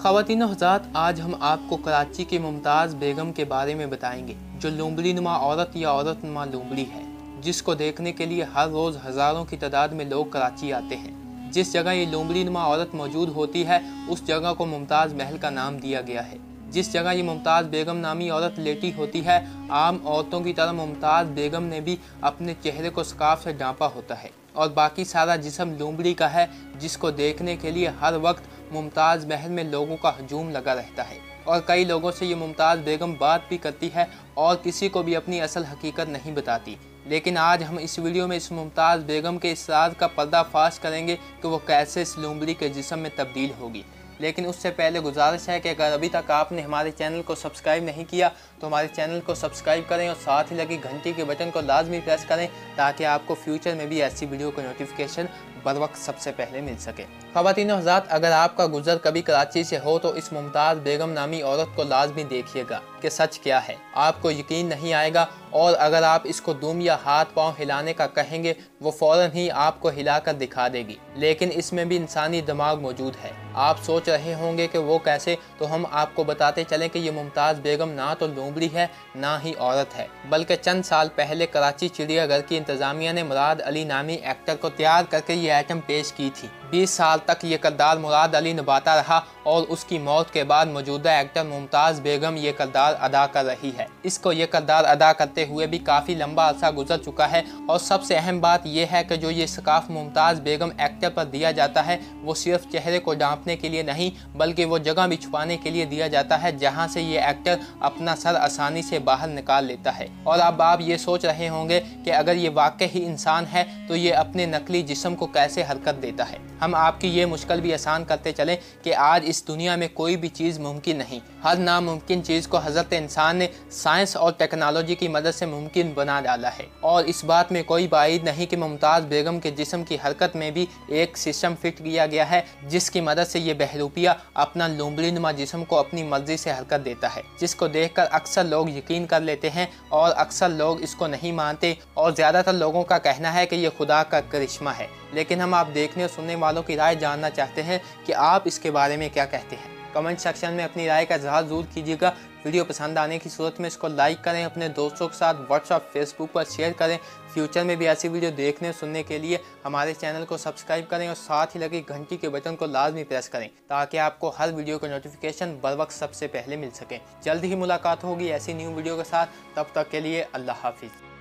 खातिन हजरात आज हम आपको कराची के मुमताज़ बेगम के बारे में बताएँगे, जो लुम्बड़ी नुमा औरत या औरत नुमा लुम्बड़ी है, जिसको देखने के लिए हर रोज़ हज़ारों की तादाद में लोग कराची आते हैं। जिस जगह ये लुम्बड़ी नुमा औरत मौजूद होती है, उस जगह को मुमताज़ महल का नाम दिया गया है। जिस जगह ये मुमताज़ बेगम नामी औरत लेटी होती है, आम औरतों की तरह मुमताज़ बेगम ने भी अपने चेहरे को स्काफ से डांपा होता है। और बाकी सारा जिसम लुम्बड़ी का है, जिसको देखने के लिए हर वक्त मुमताज़ महल में लोगों का हजूम लगा रहता है और कई लोगों से ये मुमताज़ बेगम बात भी करती है और किसी को भी अपनी असल हकीकत नहीं बताती। लेकिन आज हम इस वीडियो में इस मुमताज़ बेगम के इस राज का पर्दाफाश करेंगे कि वो कैसे इस लुम्बड़ी के जिसम में तब्दील होगी। लेकिन उससे पहले गुजारिश है कि अगर अभी तक आपने हमारे चैनल को सब्सक्राइब नहीं किया तो हमारे चैनल को सब्सक्राइब करें और साथ ही लगी घंटी के बटन को लाजमी प्रेस करें, ताकि आपको फ्यूचर में भी ऐसी वीडियो का नोटिफिकेशन बर वक्त सबसे पहले मिल सके। खातिन हजरात अगर आपका गुजर कभी कराची से हो तो इस मुमताज़ बेगम नामी औरत को लाजमी देखिएगा कि सच क्या है। आपको यकीन नहीं आएगा, और अगर आप इसको दुम या हाथ पाँव हिलाने का कहेंगे, वो फ़ौरन ही आपको हिलाकर दिखा देगी। लेकिन इसमें भी इंसानी दिमाग मौजूद है। आप सोच रहे होंगे कि वो कैसे तो हम आपको बताते चलें कि ये मुमताज़ बेगम ना तो लोमड़ी है, ना ही औरत है। बल्कि चंद साल पहले कराची चिड़ियाघर की इंतज़ामिया ने मुराद अली नामी एक्टर को तैयार करके ये आइटम पेश की थी। 20 साल तक ये किरदार मुराद अली निभाता रहा और उसकी मौत के बाद मौजूदा एक्टर मुमताज़ बेगम ये किरदार अदा कर रही है। इसको ये किरदार अदा करते हुए भी काफ़ी लंबा अरसा गुजर चुका है और सबसे अहम बात यह है कि जो ये सकाफ मुमताज़ बेगम एक्टर पर दिया जाता है, वो सिर्फ़ चेहरे को डांपने के लिए नहीं, बल्कि वो जगह भी छुपाने के लिए दिया जाता है, जहाँ से ये एक्टर अपना सर आसानी से बाहर निकाल लेता है। और अब आप ये सोच रहे होंगे कि अगर ये वाकई ही इंसान है तो ये अपने नकली जिसम को कैसे हरकत देता है? हम आपकी ये मुश्किल भी आसान करते चलें कि आज इस दुनिया में कोई भी चीज़ मुमकिन नहीं। हर नामुमकिन चीज़ को हज़रत इंसान ने साइंस और टेक्नोलॉजी की मदद से मुमकिन बना डाला है। और इस बात में कोई बाइद नहीं कि मुमताज़ बेगम के जिसम की हरकत में भी एक सिस्टम फिट किया गया है, जिसकी मदद से ये बहरूपिया अपना लुम्बड़ी नुमा जिसम को अपनी मर्ज़ी से हरकत देता है, जिसको देख अक्सर लोग यकीन कर लेते हैं और अक्सर लोग इसको नहीं मानते। और ज़्यादातर लोगों का कहना है कि यह खुदा का करिश्मा है। लेकिन हम आप देखने और सुनने वालों की राय जानना चाहते हैं कि आप इसके बारे में क्या कहते हैं। कमेंट सेक्शन में अपनी राय का इजहार ज़रूर कीजिएगा। वीडियो पसंद आने की सूरत में इसको लाइक करें, अपने दोस्तों के साथ व्हाट्सअप फेसबुक पर शेयर करें। फ्यूचर में भी ऐसी वीडियो देखने सुनने के लिए हमारे चैनल को सब्सक्राइब करें और साथ ही लगी घंटी के बटन को लाजमी प्रेस करें ताकि आपको हर वीडियो का नोटिफिकेशन बर वक्त सबसे पहले मिल सके। जल्द ही मुलाकात होगी ऐसी न्यू वीडियो के साथ। तब तक के लिए अल्लाह हाफिज़।